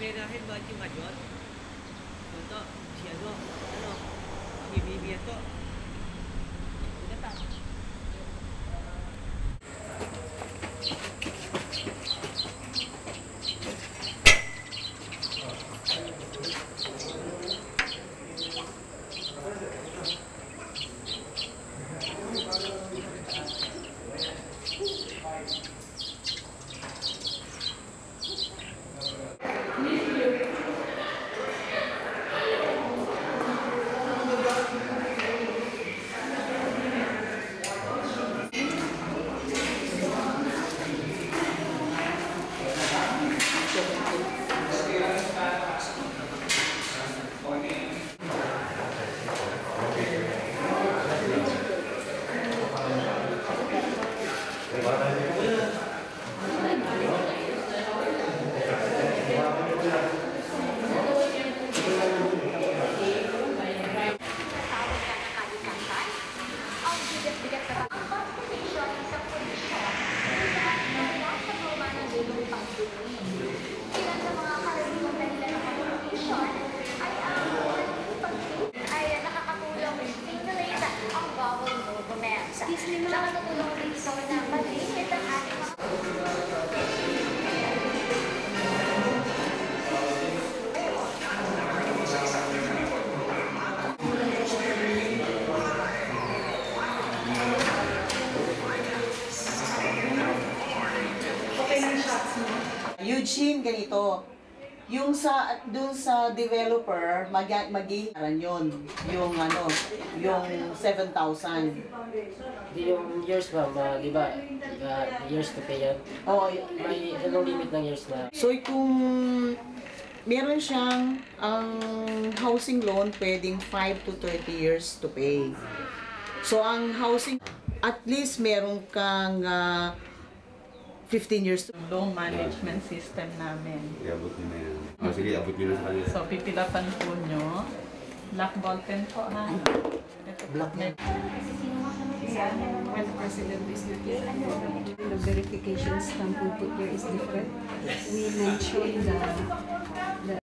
perahin ba yung major? Ito, si ano, ano, bigat-bigat na ang combination sa kondisyon kung saan nasa gawa ng gulong pagdumi. Ilan sa mga karaniwang dahilan ng combination ay ang pagdumi ay nakakatulong stimulate ang bowel movements. Nakakatulong rin ito na malimit ang ating Eugene, ganito. Yung sa dun sa developer, mag maghiharan yun. Yung ano, yung 7,000. Di yung years ma'am, uh, di ba? Uh, years to pay yan. Oh, May anong limit ng years na? so kung meron siyang ang housing loan pwedeng 5 to 30 years to pay. So ang housing at least meron kang ah, 15 years to loan management system namin. Iabot niyo na yan. O sige, abot niyo na sa kanila. So, pipilatan po nyo. Black ball pen po, ha? Black pen. when the president is looking at the verification stamp we put there is different. We mentioned the